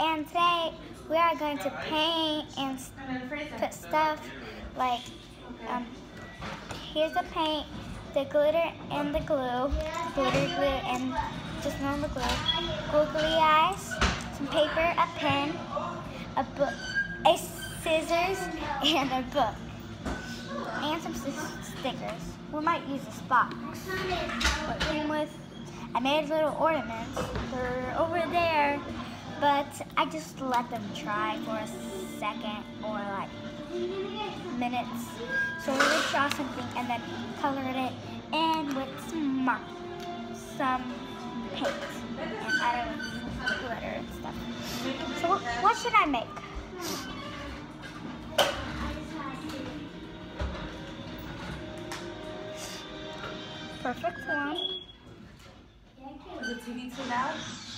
And today we are going to paint and put stuff like um, here's the paint, the glitter and the glue, glitter glue and just normal glue, googly eyes, some paper, a pen, a book, a scissors, and a book, and some stickers. We might use this box. What came with? I made little ornaments. They're over there, but I just let them try for a second or like minutes. So we would draw something and then colored it in with some mark, some paint, and it with glitter and stuff. So what, should I make? Perfect one. Is the TV too loud?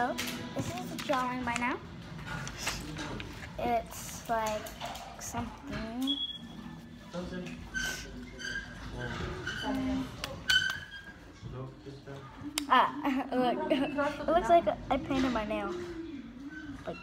So this is a drawing by now. It's like something. Ah, look. It looks like I painted my nail. Like,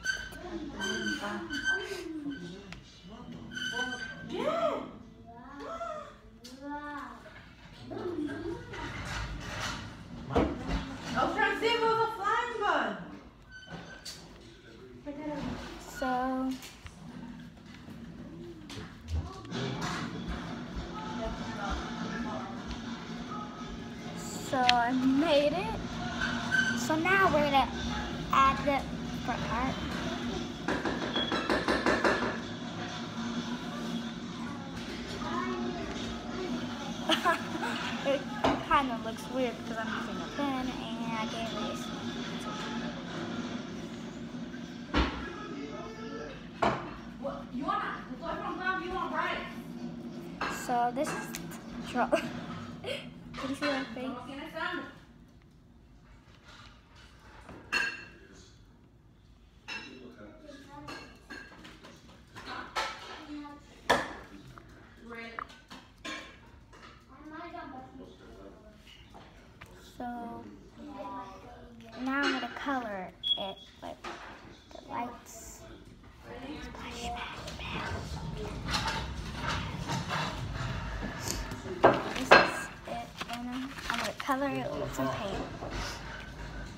with some paint.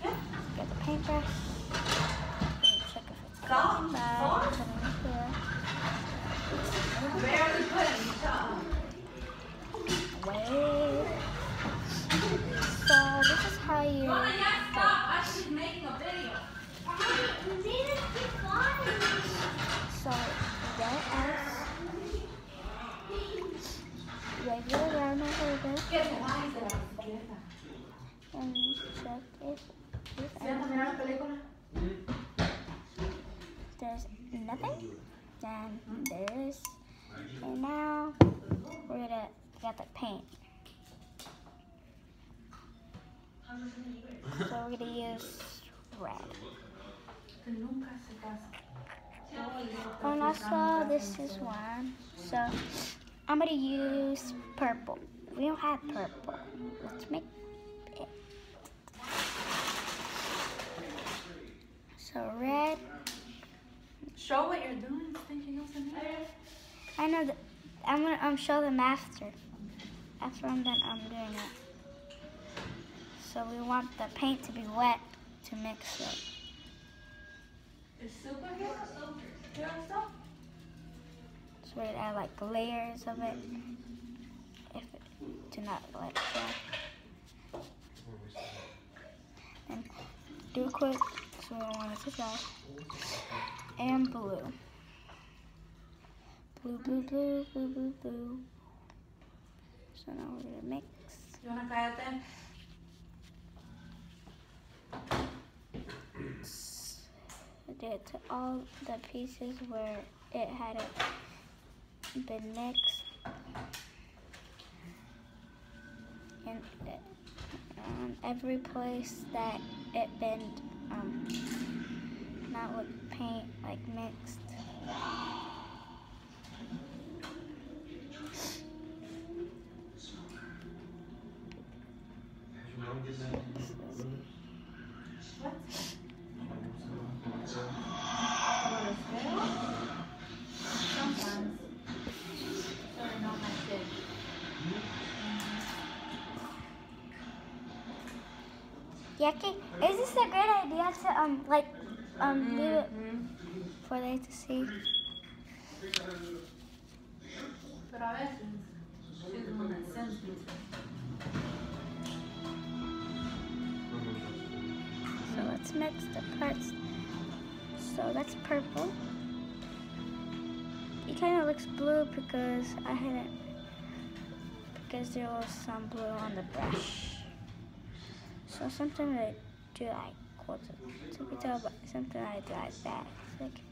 Get the paintbrush. Check if it's Salt? clean by Salt? putting it here. Barely put any. Wait. So this is how you. Mama, yeah, stop. I was just making a video. So get us regular round a little check if, if there's nothing. Then there is. And now we're gonna get the paint. So we're gonna use red. And also this is one. So I'm gonna use purple. We don't have purple. Let's make So red. Show what you're doing. Thinking of something. I know that I'm gonna um show them after. After I'm done I'm doing it. So we want the paint to be wet to mix it. Is super here? Here stuff? So we add like layers of it. If it, to not let it dry. And do it quick so don't want to dry. And blue. Blue, blue, blue, blue, blue, blue. So now we're gonna mix. You wanna cállate? it to all the pieces where it hadn't been mixed. And uh, on every place that it been um, not with paint like mixed. Sometimes. Sorry, not my kid. Yaki, is this a great idea to um like um leave it for they to see? Pero a veces es the one that sends me to. So let's mix the parts. So that's purple. It kind of looks blue because I hadn't because there was some blue on the brush. So something I do like it to be but something I do like that. It's like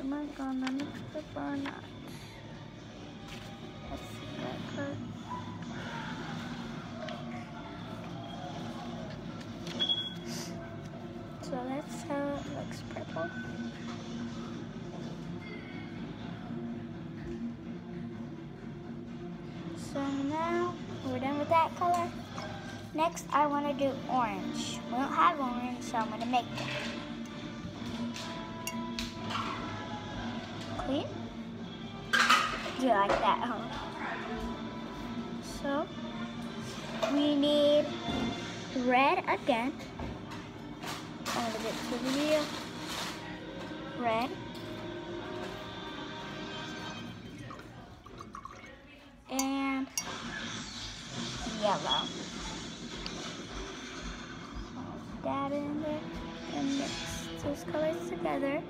am I gonna mix the or not? Next, I want to do orange. We don't have orange, so I'm going to make it. Clean? Do you like that, huh? So, we need red again. To the. Red. That in there and mix those colors together.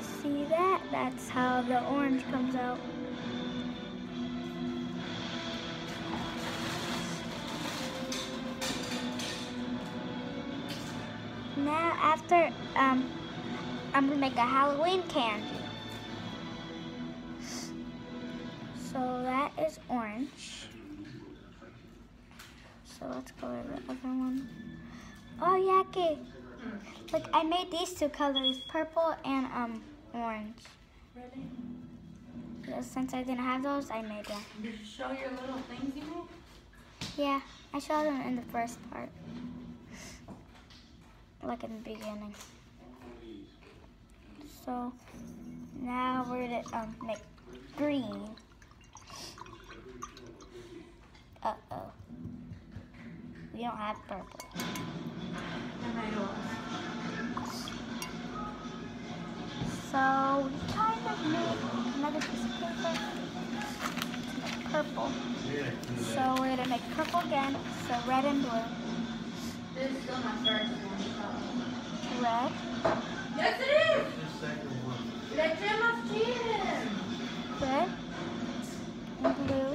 See that? That's how the orange comes out. Now after um I'm gonna make a Halloween candy. That is orange. So let's color the other one. Oh Yaki. Look, I made these two colors, purple and um orange. Ready? Because Since I didn't have those, I made them. Did you show your little things you made? Yeah, I showed them in the first part. Like in the beginning. So now we're gonna um, make green. Uh oh. We don't have purple. And I know. So we kind of made another piece of paper purple. So we're gonna make purple again. So red and blue. This is still my first one. Red, Yes, it is. Let Gemma cheat him. red, and blue.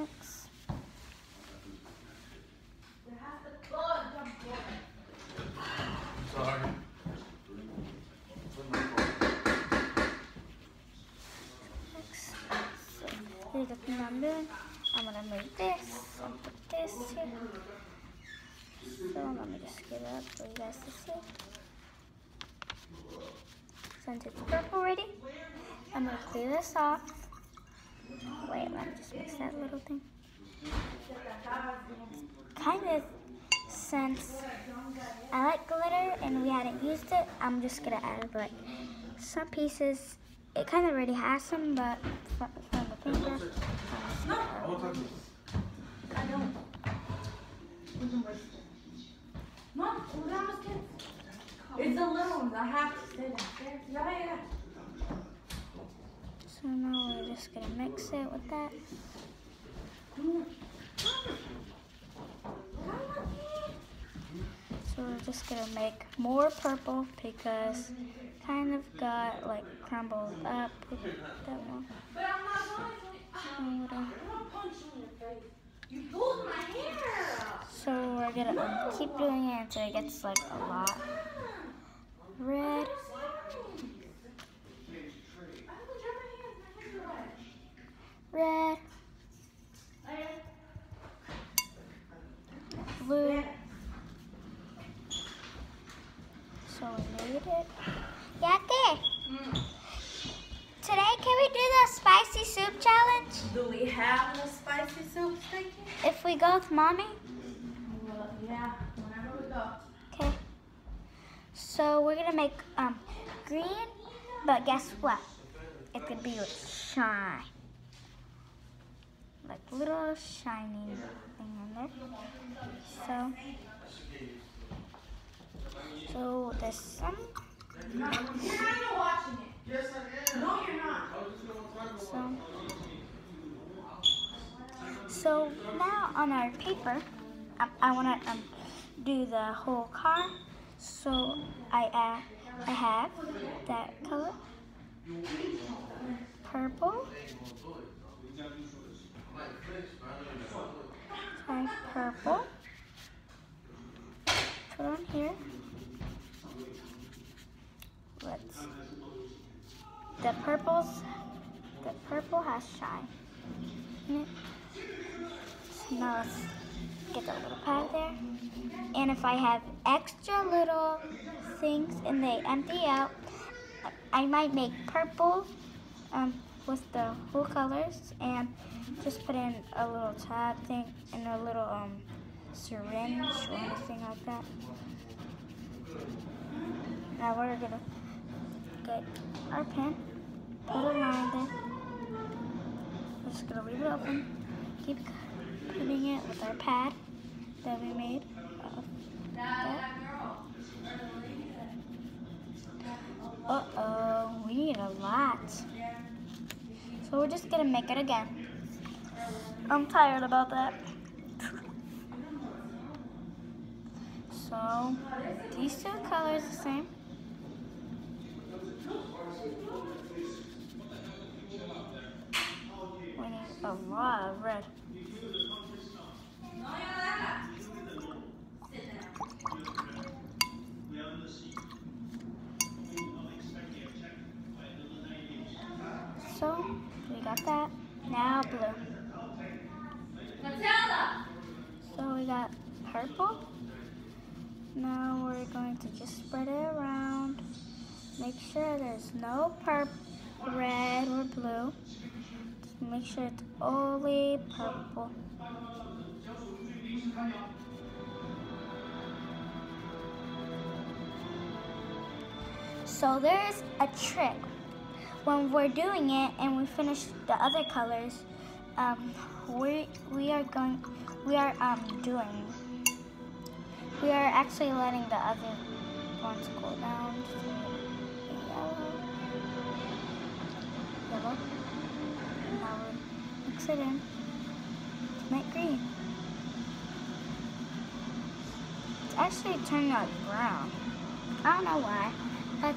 Next. Sorry. Next. So, here's the thing I'm doing. I'm gonna move this and put this here. So let me just get it up for you guys to see. Since it's purple already, I'm gonna clear this off. Wait, let me just mix that little thing. Kind of since I like glitter and we hadn't used it, I'm just gonna add like some pieces. It kind of already has some, but from, from the paper. I'm just gonna add I don't. We can waste it. Mom, we're almost kids. It's the little ones. I have to stay downstairs. Yeah, yeah. So now we're just gonna mix it with that. So we're just gonna make more purple because kind of got like crumbled up with that one. So, we're gonna keep doing it until it gets like a lot red. Red, blue. So we made it. Yate, today can we do the spicy soup challenge? Do we have the spicy soup sticky? If we go with mommy? Well, yeah, whenever we go. Okay. So we're gonna make um green, but guess what? It could be with shine. Like little shiny thing in there. So so there's some You're not watching it. Yes, I am. No, you're not. so so now on our paper, um, I want to um, do the whole car. So I add, I have that color, purple. Try purple. Put on here. Let's. The purples. The purple has it. So now let's get the little pad there. And if I have extra little things and they empty out, I might make purple um, with the whole colors and just put in a little tab thing and a little um, syringe or anything like that. Now we're gonna get our pen, put a line there. We're just gonna leave it open, keep putting it with our pad that we made. Uh-oh, we need a lot. So we're just gonna make it again. I'm tired about that. So, these two colors the same. We need a lot of red. So, we got that. Now blue. Matilda! So we got purple. Now we're going to just spread it around. Make sure there's no purple, red, or blue. Just make sure it's only purple. So there's a trick. When we're doing it and we finish the other colors, um, we we are going, we are um doing, we are actually letting the other ones cool down. To yellow, yellow. Now we mix it in to make green. It's actually turning out brown. I don't know why, but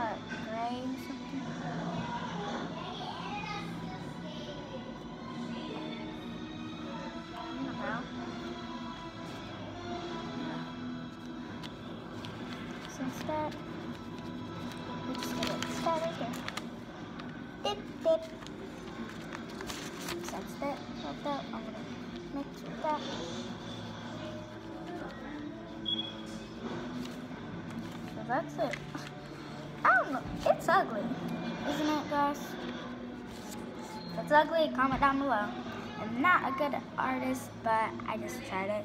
gray or something. I don't know. So instead, we're just gonna start right here. Dip, dip. Since that like that, I'm gonna mix with that. So that's it. It's ugly, comment down below. I'm not a good artist, but I just tried it.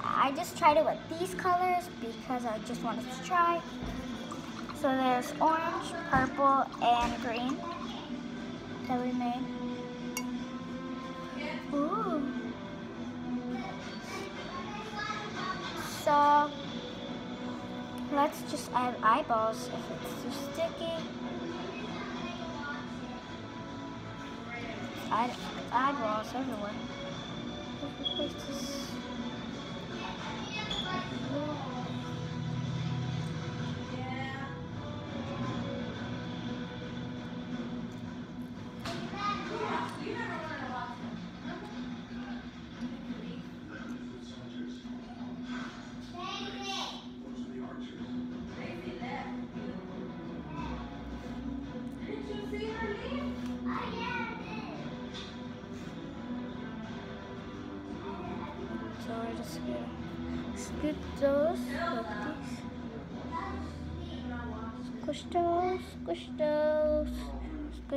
I just tried it with these colors because I just wanted to try. So there's orange, purple, and green that we made. Ooh. So let's just add eyeballs if it's too sticky. Add eyeballs everywhere. So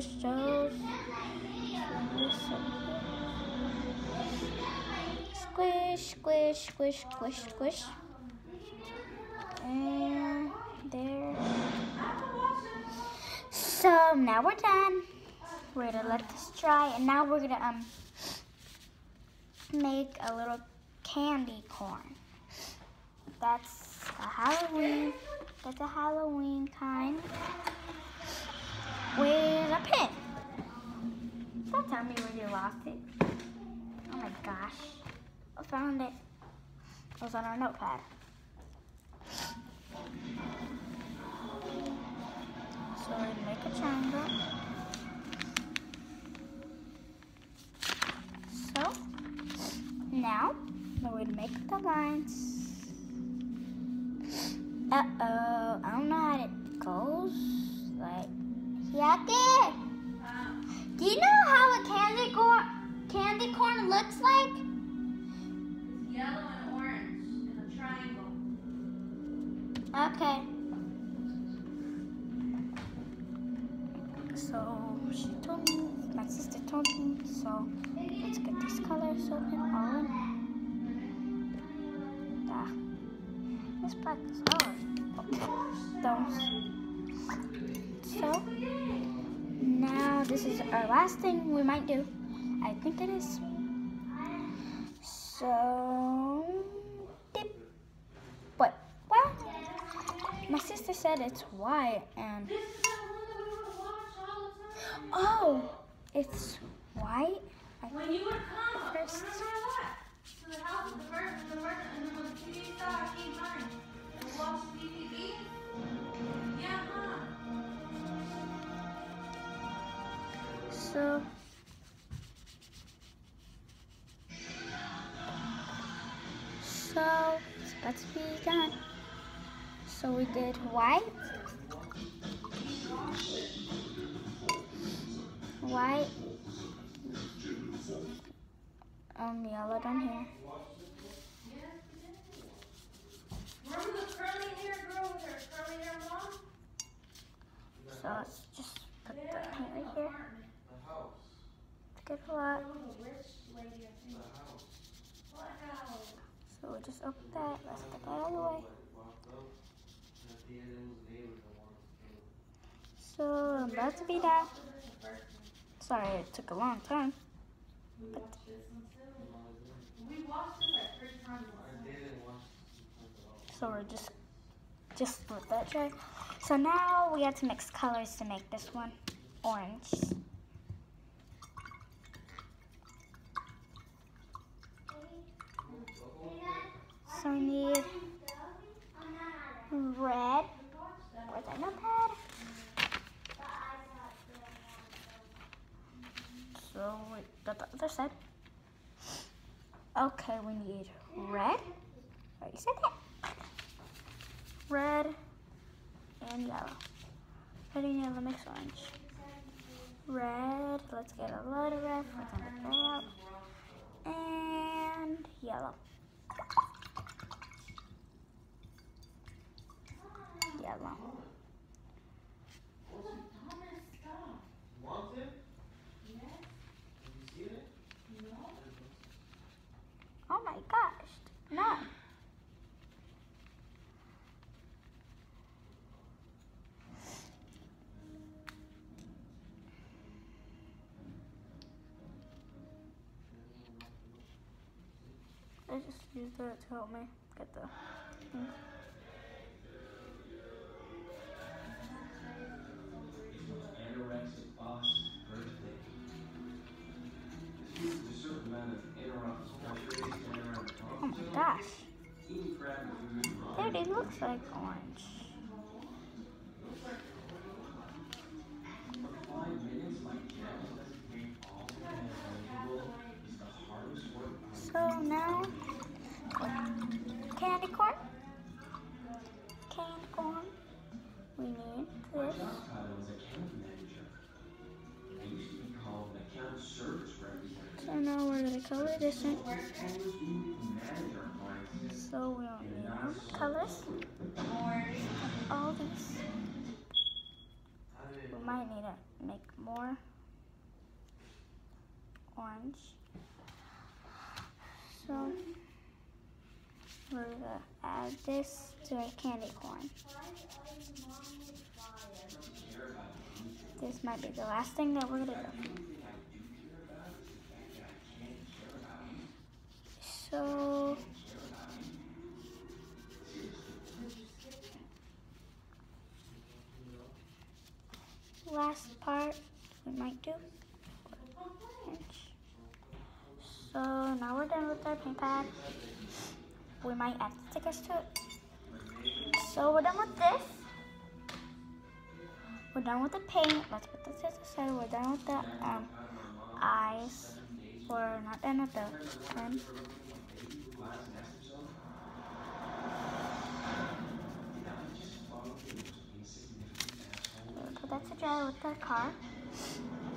squish. Squish, squish, squish, squish, squish. And there. So now we're done. We're gonna let this dry, and now we're gonna um make a little candy corn. That's a Halloween. That's a Halloween kind. With a pin. Don't tell me where you lost it. Oh my gosh. I found it. It was on our notepad. So we make a triangle. So now we're going to make the lines. Uh Yaki, do you know how a candy corn candy corn looks like? It's Yellow and orange in a triangle. Okay. So she told me, my sister told me, so let's get these colors open all in. Ah, this black is hard. Those. So now this is our last thing we might do. I think it is. So dip. But well, my sister said it's white and This is the one that we would watch all the time. oh, it's white. I When you would come, First. To be done. So we did white, white, um, yellow down here. So let's just put the paint right here. Good. So we'll just open that. Let's get that out of the way. So I'm about to be done. Sorry it took a long time. But so we're just just let that dry. So now we have to mix colors to make this one orange. So we need red. Where's that notepad? So we got the other side. Okay, we need red. Oh, Already said that. Red and yellow. Red and yellow mix orange. Red. Let's get a lot of red. We're gonna put Karma. Oh my gosh, no. I just used that to help me get the... manageable is the hardest work. So now, candy corn. Candy corn. We need this. To. So now we're gonna color this in. So we don't need colors. All these. We might need to make more orange. So we're gonna add this to our candy corn. This might be the last thing that we're gonna do. So last part we might do. So now we're done with our paint pad. We might add stickers to it. So we're done with this. We're done with the paint. Let's put this to the side. We're done with the um, eyes. We're not done with the pen. Put that to dry with the car.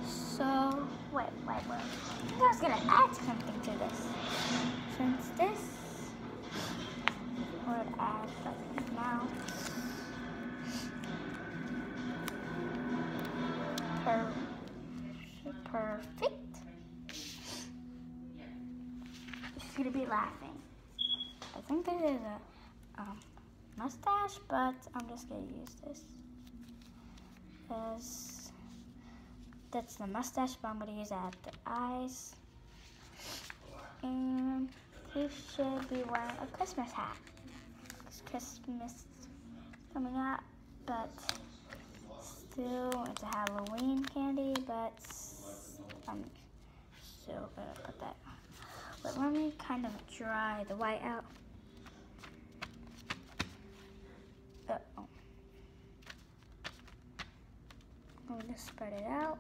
So, wait, wait, wait. I think I was gonna add something to this. Since this would add something now. Per perfect. She's gonna be laughing. I think this is a um, mustache, but I'm just gonna use this because that's the mustache, but I'm gonna use that at the eyes. And he should be wearing a Christmas hat. It's Christmas is coming up, but still it's a Halloween candy, but I'm still gonna put that. But let me kind of dry the white out. Uh-oh. I'm gonna spread it out.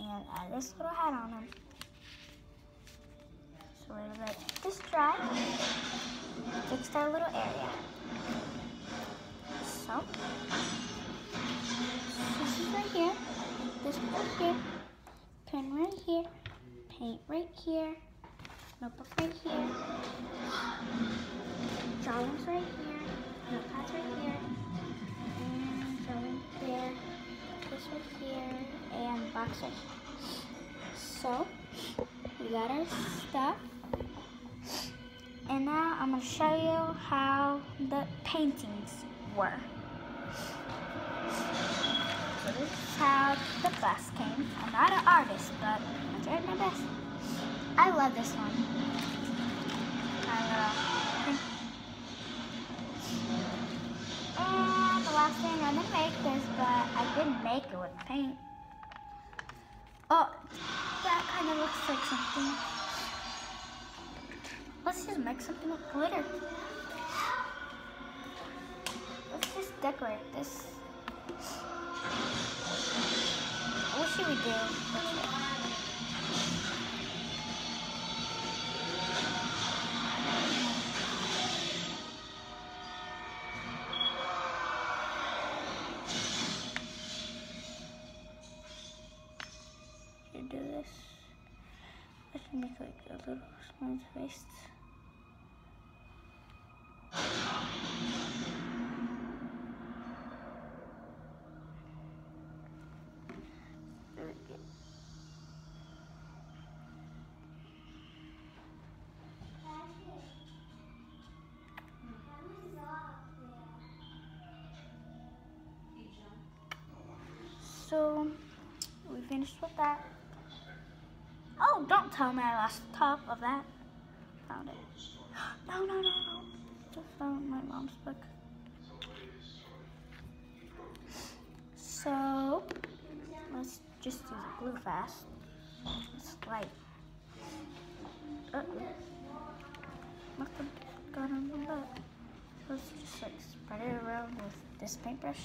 And add this little hat on him. So we're gonna let this dry. Fix that little area. So, this is right here. This right here. Pen right here. Paint right here. Notebook right here. Drawings right here. Notepads right here. And drawing here. This right here. And box. So, we got our stuff. And now I'm going to show you how the paintings were. So this is how the bus came. I'm not an artist, but I tried my best. I love this one. I love And the last thing I'm gonna make this, but I didn't make it with paint. Oh, that kind of looks like something. Let's just make something with glitter. Let's just decorate this. What should we do? so we finished with that. Oh, don't tell me I lost the top of that. Found it. No, no, no, no. Just found my mom's book. So, let's just use glue fast. It's light. Uh-oh. Nothing got on the butt. So let's just like spread it around with this paintbrush.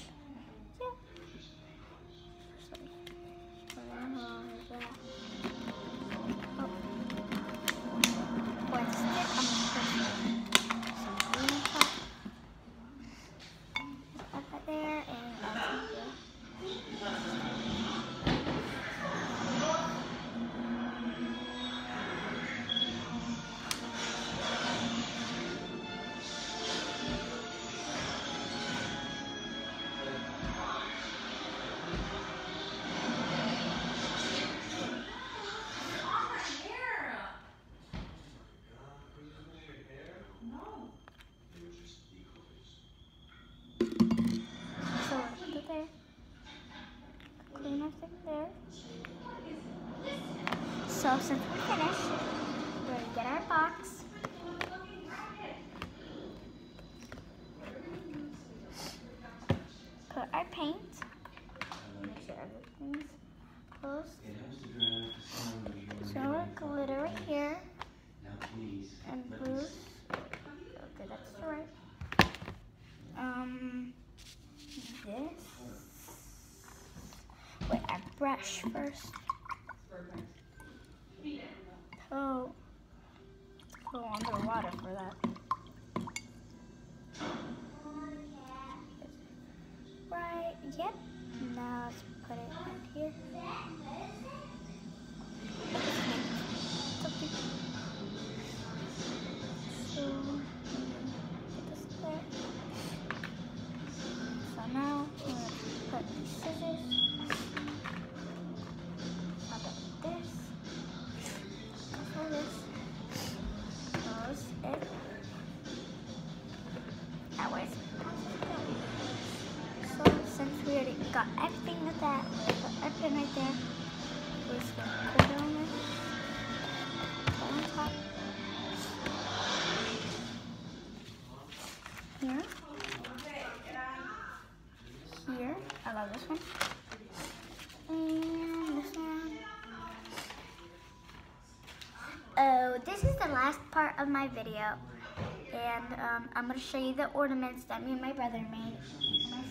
嗯哼我在 brush first. Oh, this is the last part of my video. And um, I'm going to show you the ornaments that me and my brother made. My